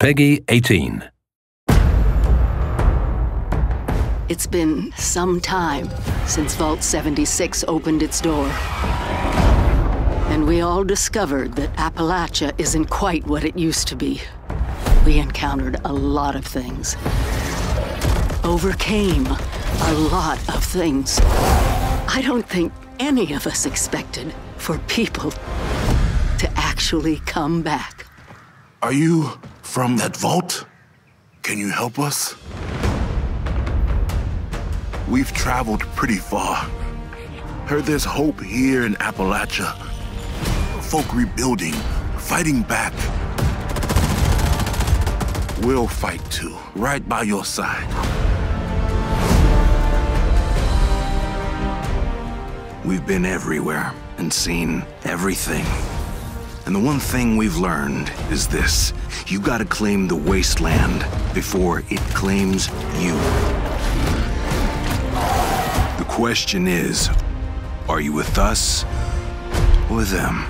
Peggy 18. It's been some time since Vault 76 opened its door. And we all discovered that Appalachia isn't quite what it used to be. We encountered a lot of things, overcame a lot of things. I don't think any of us expected for people to actually come back. Are you from that vault? Can you help us? We've traveled pretty far. Heard there's hope here in Appalachia. Folk rebuilding, fighting back. We'll fight too, right by your side. We've been everywhere and seen everything. And the one thing we've learned is this. You gotta claim the wasteland before it claims you. The question is, are you with us or them?